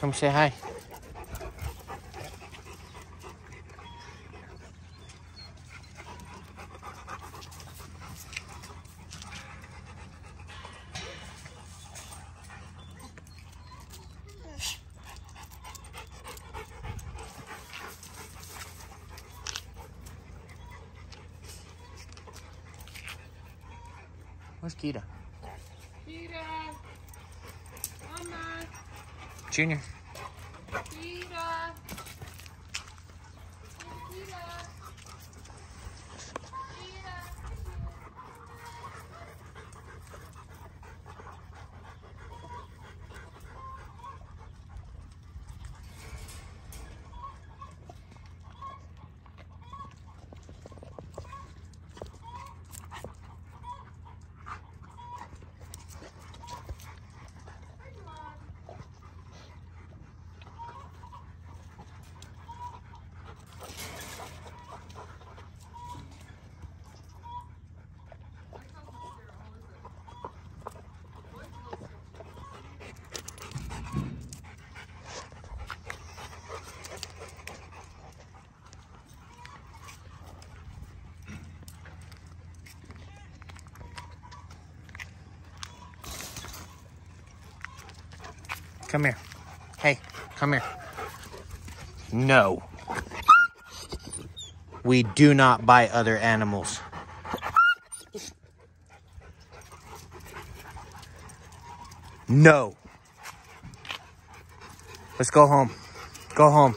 Come say hi. Where's Kita? Kita. Чини. Come here. Hey, come here. No. We do not buy other animals. No. Let's go home. Go home.